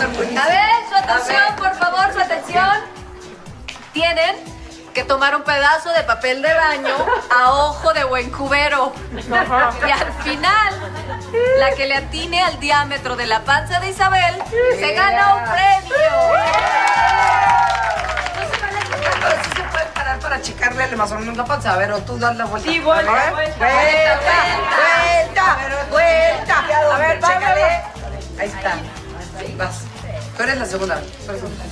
A ver, su atención, por favor, su atención. Tienen que tomar un pedazo de papel de baño a ojo de buen cubero. Y al final, la que le atine al diámetro de la panza de Isabel se gana un premio. Se vale tocar, pero sí se puede parar para checarle más o menos la panza. A ver, o tú das la vuelta. Sí, vuelta, vuelta, vuelta, vuelta, vuelta. A ver, chécale. Ahí está. Vas. Tú eres la segunda. Tú eres la segunda.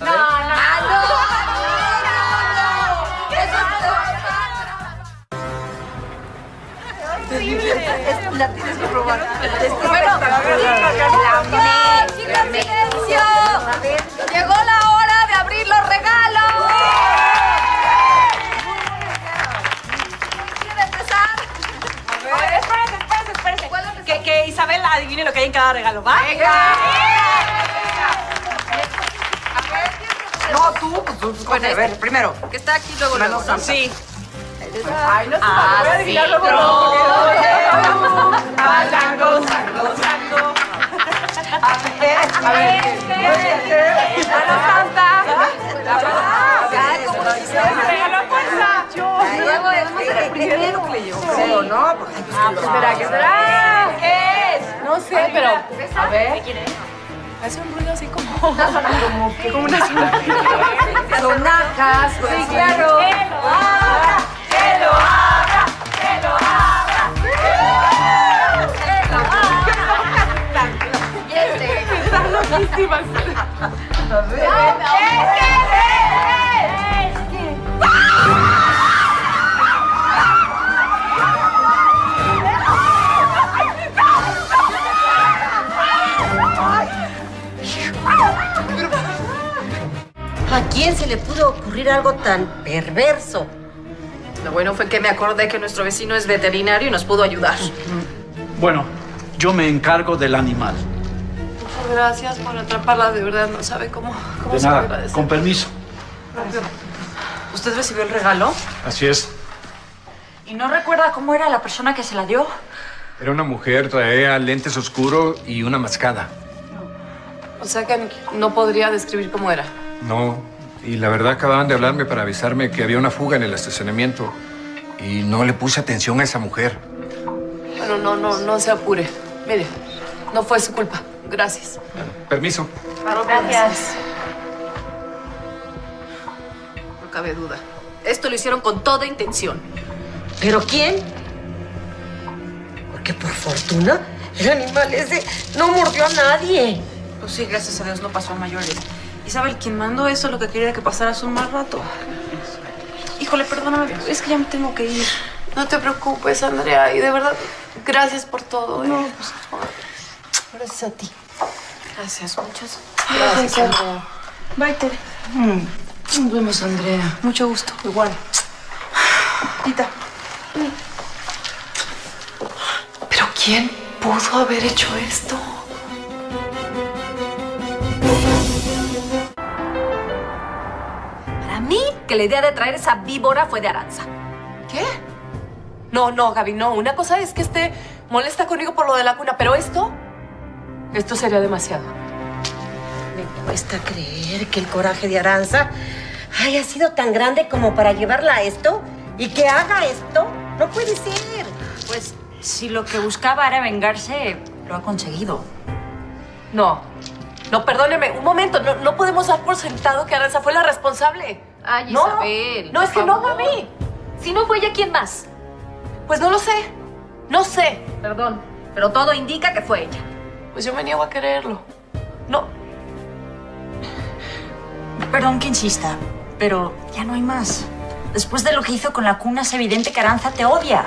No, no, no. La tienes que probar. Bueno, Isabel adivine lo que hay en cada regalo, ¿va? No, tú, pues tú, tú, a ver, primero. Que está aquí luego, luego. Santas. Sí. Ay, no se Ah, voy a adivinar sí, luego, no. luego, sango, sango. A ver, a ver. Mano Santa. Regalo fuerza. Luego es el primero que leyó. Creo, ¿no? Porque- ¿Será que será? Sé, pero. A ver. Hace un ruido así como. Como que como una Sonajas. Sí, claro. Que lo abra, que lo abra, que lo abra. Y este. Están loquísimas. ¿A ocurrir algo tan perverso? Lo bueno fue que me acordé que nuestro vecino es veterinario y nos pudo ayudar. Bueno, yo me encargo del animal. Gracias por atraparla, de verdad no sabe cómo, cómo De se lo nada, agradece. con permiso. ¿Usted recibió el regalo? Así es. ¿Y no recuerda cómo era la persona que se la dio? Era una mujer, traía lentes oscuros y una mascada. O sea que no podría describir cómo era. No, y la verdad acababan de hablarme para avisarme que había una fuga en el estacionamiento. Y no le puse atención a esa mujer. Bueno, no, no, no se apure. Mire, no fue su culpa. Gracias. Permiso. Gracias. No cabe duda. Esto lo hicieron con toda intención. ¿Pero quién? Porque por fortuna el animal ese no mordió a nadie. Pues sí, gracias a Dios no pasó a mayores. Isabel, quien mandó eso lo que quería que pasaras un mal rato. Híjole, perdóname, es que ya me tengo que ir. No te preocupes, Andrea, y de verdad, gracias por todo. No, pues, Gracias a ti. gracias, muchas gracias, Andrea. Bye, Tere. Nos vemos, Andrea. Mucho gusto. Igual. Tita. ¿Pero quién pudo haber hecho esto? Que la idea de traer esa víbora fue de Aranza. ¿Qué? No, no, Gaby, no. Una cosa es que esté molesta conmigo por lo de la cuna, pero esto, esto sería demasiado. Me cuesta creer que el coraje de Aranza haya sido tan grande como para llevarla a esto y que haga esto. No puede ser. Pues si lo que buscaba era vengarse, lo ha conseguido. No, no, perdóneme, un momento, no, no podemos dar por sentado que Aranza fue la responsable. Ay, no, Isabel, No, es que no, favor. Gaby. Si no fue ella, ¿quién más? Pues no lo sé, no sé. Perdón, pero todo indica que fue ella. Pues yo me niego a creerlo. No, Perdón que insista, pero ya no hay más. Después de lo que hizo con la cuna, es evidente que Aranza te odia.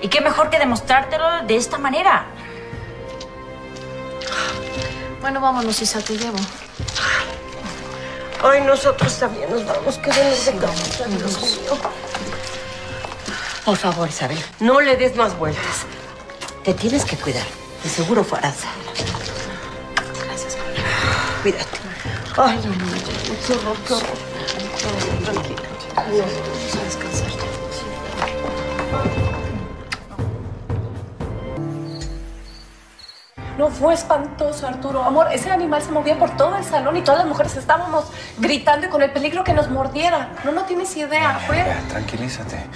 Y qué mejor que demostrártelo de esta manera. bueno, vámonos, Isa, te llevo. Ay, nosotros también nos vamos. Que nos vengamos. Ay, Dios mío. Por favor, Isabel, no le des más vueltas. Te tienes que cuidar. De seguro fue Aranza. Gracias. Cuídate. Ay, no, no, no, qué horror, qué horror. Tranquila. Vamos a descansar. No, fue espantoso, Arturo. Amor, ese animal se movía por todo el salón y todas las mujeres estábamos gritando y con el peligro que nos mordiera. No, no tienes idea. Fue... Ya, tranquilízate.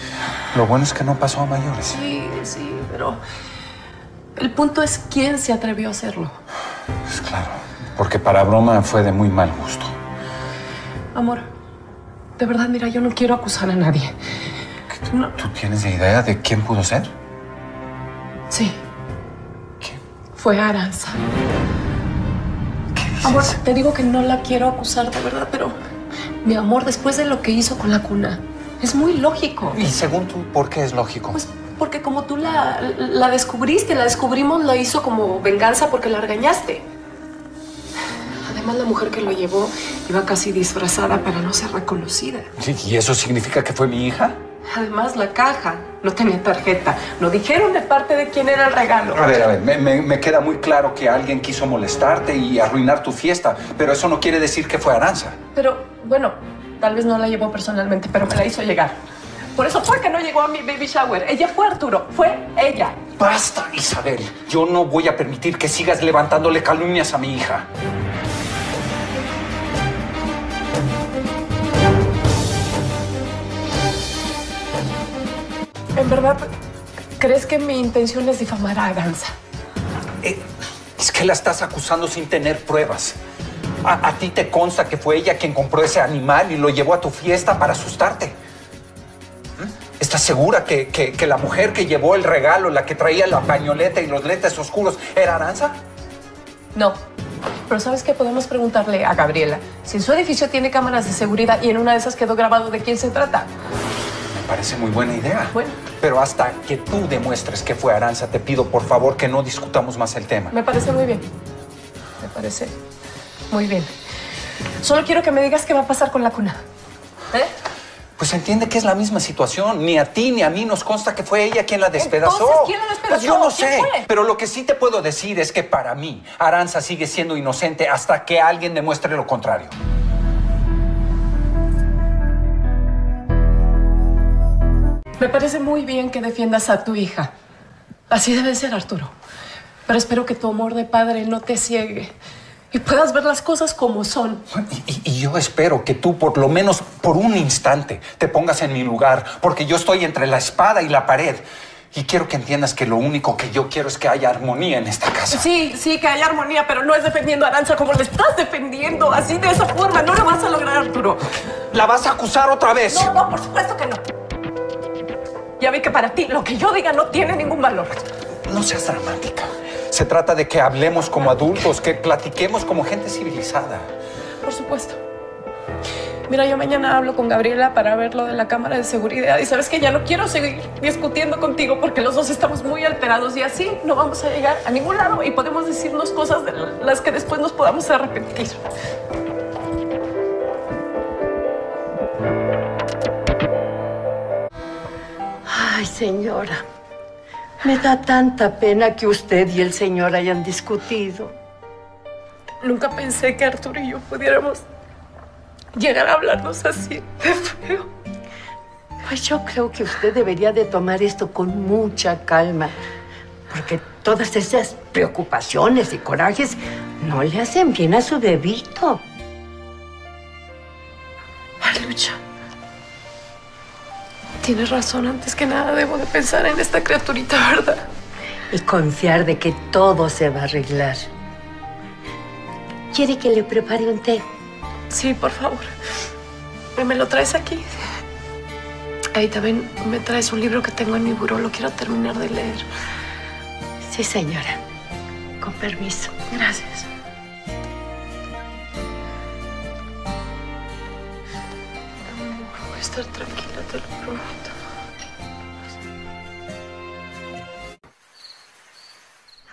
Lo bueno es que no pasó a mayores. Sí, sí, pero el punto es quién se atrevió a hacerlo. Pues claro, porque para broma fue de muy mal gusto. Amor, de verdad, mira, yo no quiero acusar a nadie. No, ¿Tú tienes idea de quién pudo ser? Fue Aranza. Amor, te digo que no la quiero acusar de verdad, pero mi amor, después de lo que hizo con la cuna, es muy lógico. Y según tú, ¿por qué es lógico? Pues porque como tú la, la descubriste, la descubrimos, la hizo como venganza porque la regañaste. Además, la mujer que lo llevó iba casi disfrazada para no ser reconocida. ¿Y eso significa que fue mi hija? Además, la caja no tenía tarjeta. No dijeron de parte de quién era el regalo. A ver, a ver, me, me- me queda muy claro que alguien quiso molestarte y arruinar tu fiesta, pero eso no quiere decir que fue Aranza. Pero, bueno, tal vez no la llevó personalmente, pero me la hizo llegar. Por eso fue que no llegó a mi baby shower. Ella fue Arturo, fue ella. Basta, Isabel. Yo no voy a permitir que sigas levantándole calumnias a mi hija. En verdad, ¿crees que mi intención es difamar a Aranza? Eh, es que la estás acusando sin tener pruebas. A, a ti te consta que fue ella quien compró ese animal y lo llevó a tu fiesta para asustarte. ¿Mm? ¿Estás segura que, que- que la mujer que llevó el regalo, la que traía la pañoleta y los lentes oscuros, era Aranza? No. Pero ¿sabes qué? Podemos preguntarle a Gabriela si en su edificio tiene cámaras de seguridad y en una de esas quedó grabado de quién se trata. Me parece muy buena idea. Bueno. Pero hasta que tú demuestres que fue Aranza, te pido por favor que no discutamos más el tema. Me parece muy bien. Me parece muy bien. Solo quiero que me digas qué va a pasar con la cuna. ¿Eh? Pues entiende que es la misma situación. Ni a ti ni a mí nos consta que fue ella quien la despedazó. Entonces, ¿quién la despedazó? Pues yo no ¿Quién sé. fue? Pero lo que sí te puedo decir es que para mí, Aranza sigue siendo inocente hasta que alguien demuestre lo contrario. Me parece muy bien que defiendas a tu hija. Así debe ser, Arturo. Pero espero que tu amor de padre no te ciegue y puedas ver las cosas como son. Y, y yo espero que tú, por lo menos por un instante, te pongas en mi lugar, porque yo estoy entre la espada y la pared. Y quiero que entiendas que lo único que yo quiero es que haya armonía en esta casa. Sí, sí, que hay armonía, pero no es defendiendo a Aranza como le estás defendiendo. Así, de esa forma, no lo vas a lograr, Arturo. ¿La vas a acusar otra vez? No, no, por supuesto que no. Ya vi que para ti lo que yo diga no tiene ningún valor. No seas dramática. Se trata de que hablemos como adultos, que platiquemos como gente civilizada. Por supuesto. Mira, yo mañana hablo con Gabriela para ver lo de la cámara de seguridad y sabes que ya no quiero seguir discutiendo contigo porque los dos estamos muy alterados y así no vamos a llegar a ningún lado y podemos decirnos cosas de las que después nos podamos arrepentir. Ay, señora, me da tanta pena que usted y el señor hayan discutido. Nunca pensé que Arturo y yo pudiéramos llegar a hablarnos así de feo. Pues yo creo que usted debería de tomar esto con mucha calma, porque todas esas preocupaciones y corajes no le hacen bien a su bebito. Tienes razón, antes que nada debo de pensar en esta criaturita, ¿verdad? Y confiar de que todo se va a arreglar. ¿Quiere que le prepare un té? Sí, por favor. ¿Me lo traes aquí? Ahí también me traes un libro que tengo en mi buró, lo quiero terminar de leer. Sí, señora. Con permiso. Gracias. Estar tranquila, te lo prometo.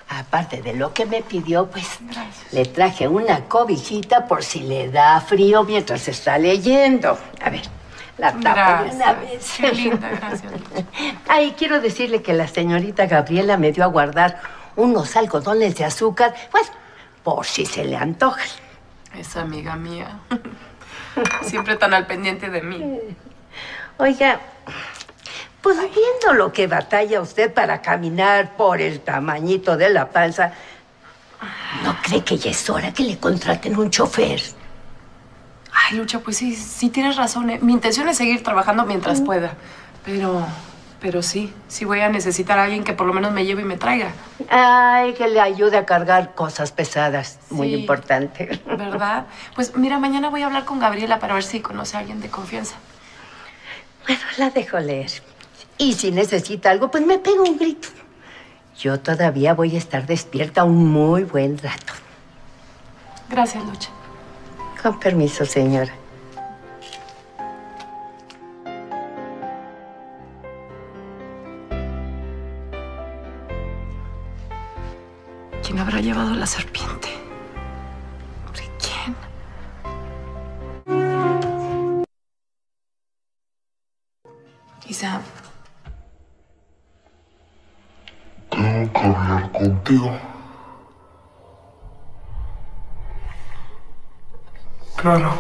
Aparte de lo que me pidió, pues le traje una cobijita por si le da frío mientras está leyendo. A ver, la tapo de una vez. Qué linda, gracias. Ay, quiero decirle que la señorita Gabriela me dio a guardar unos algodones de azúcar, pues, por si se le antojan. Esa amiga mía. Siempre tan al pendiente de mí. Oiga, pues viendo lo que batalla usted para caminar por el tamañito de la panza, ¿No cree que ya es hora que le contraten un chofer? Ay, Lucha, pues sí, sí tienes razón. ¿eh? Mi intención es seguir trabajando mientras pueda. Pero, pero sí, sí voy a necesitar a alguien que por lo menos me lleve y me traiga. Ay, que le ayude a cargar cosas pesadas. Muy importante. ¿Verdad? Pues mira, mañana voy a hablar con Gabriela para ver si conoce a alguien de confianza. Bueno, la dejo leer. Y si necesita algo, pues me pega un grito. Yo todavía voy a estar despierta un muy buen rato. Gracias, Lucha. Con permiso, señora. Serpiente? ¿De quién? Isa, Tengo que hablar contigo. Claro.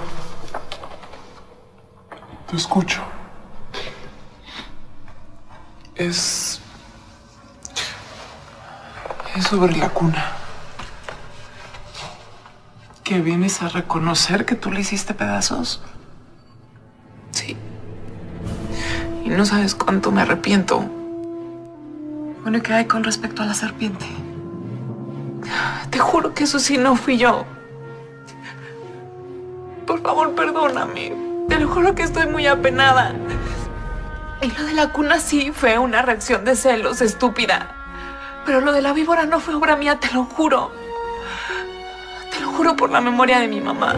Te escucho. Es... Es sobre la cuna. ¿Que vienes a reconocer que tú le hiciste pedazos? Sí. Y no sabes cuánto me arrepiento. Bueno, ¿y qué hay con respecto a la serpiente? Te juro que eso sí no fui yo. Por favor, perdóname. Te lo juro que estoy muy apenada. Y lo de la cuna sí fue una reacción de celos estúpida. Pero lo de la víbora no fue obra mía, te lo juro. Juro por la memoria de mi mamá.